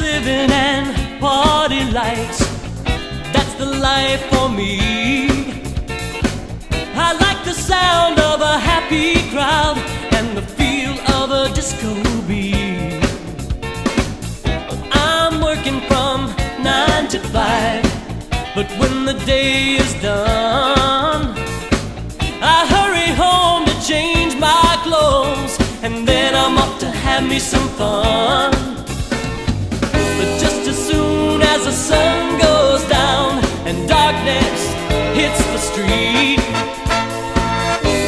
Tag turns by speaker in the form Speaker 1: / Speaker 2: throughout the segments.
Speaker 1: living and party lights. That's the life for me. I like the sound of a happy crowd and the feel of a disco beat. I'm working from nine to five, but when the day is done, I hurry home to change my clothes and
Speaker 2: then
Speaker 1: I'm off to have me some fun. street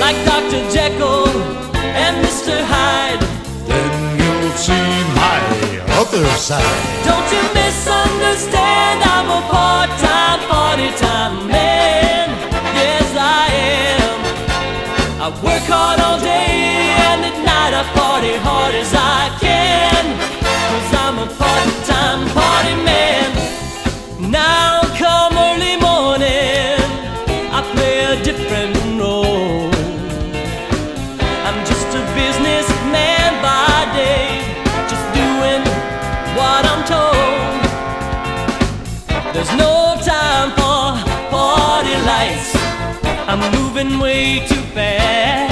Speaker 1: Like Dr. Jekyll and Mr. Hyde
Speaker 2: Then you'll see my other side
Speaker 1: Don't you misunderstand, I'm a part-time, party-time man Yes, I am I work hard all day and at night I party hard as I I'm
Speaker 2: moving way too fast.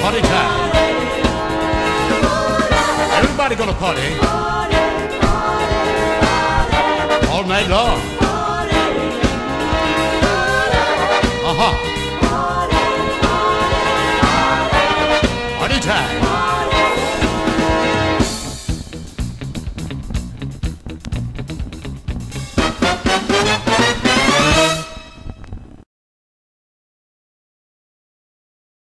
Speaker 2: party time. Everybody gonna party. All night long. Uh huh. Party time.